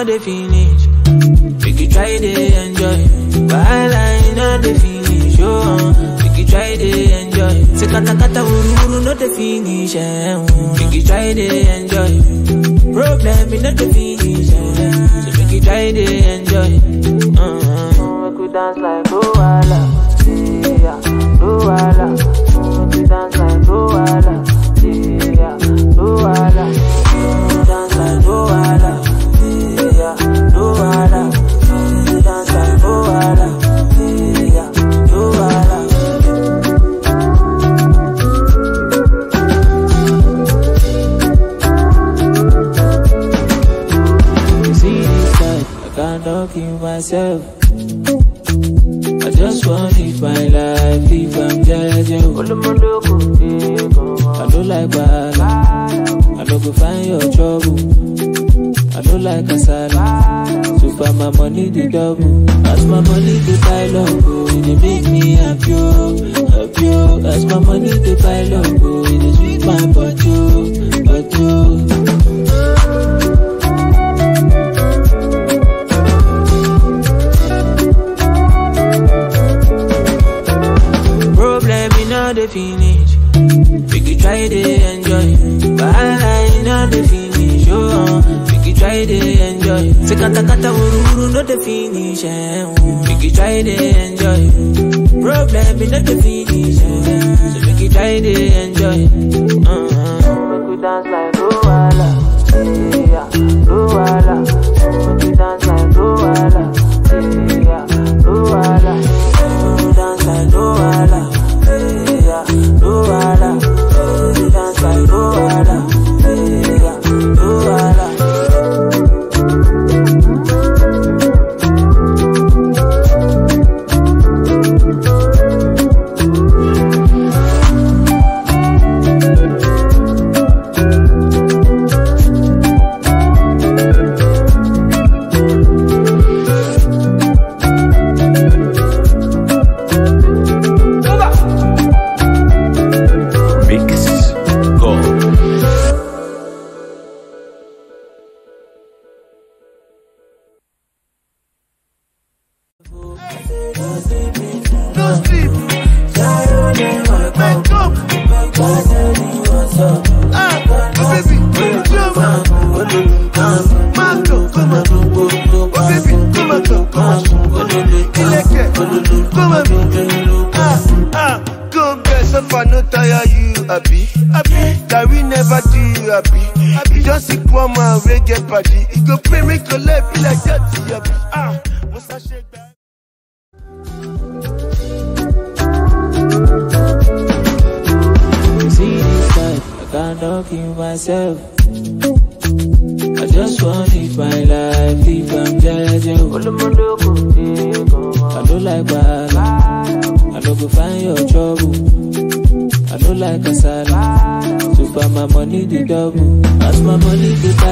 Not the finish. Make you try to enjoy. Wahala, not the finish. Oh, make you try to enjoy. Say kata kata not the finish. Oh, make you try to enjoy. Problem, not the finish. Oh, so make you try to enjoy. Uh-huh. Make we dance like oh, Luala, yeah, Luala. Oh, can't talk in myself. I just want to live my life if I'm judging. I don't like bad. I don't go find your trouble. I don't like kasala. So far my money the double. As my money the pile up, oh, it dey make me happy, oh, happy. oh. As my money the pile up, All the finish. Make you try to enjoy. Wahala in all the finish. Oh, make you try to enjoy. Say kata kata uru uru no the finish. Eh. Make you try to enjoy. Problem in all the finish. Eh. So make you try to enjoy. Uh-huh. Make you dance like Luala. Yeah, Luala. Make you dance like Luala. Yeah, Luala. Make you dance like Luala. Yeah, Luala. Make you dance like Luala. Yeah, Luala. Mix Go. No sleep. Wake up. Ah, oh baby, come on. Mango, come on. Oh baby, come on, come on. Ileke, come on. Ah, ah, come get so far, no tire you, happy. Happy, that we never do you happy. Happy, just see one man, we get party. It go pay, make your life be like that, happy. Ah, what's that shake back? See this life, Myself. I just want to live my life if I'm judging. I don't like bad. I don't go find your trouble. I don't like kasala. So far my money the double. As my money the pile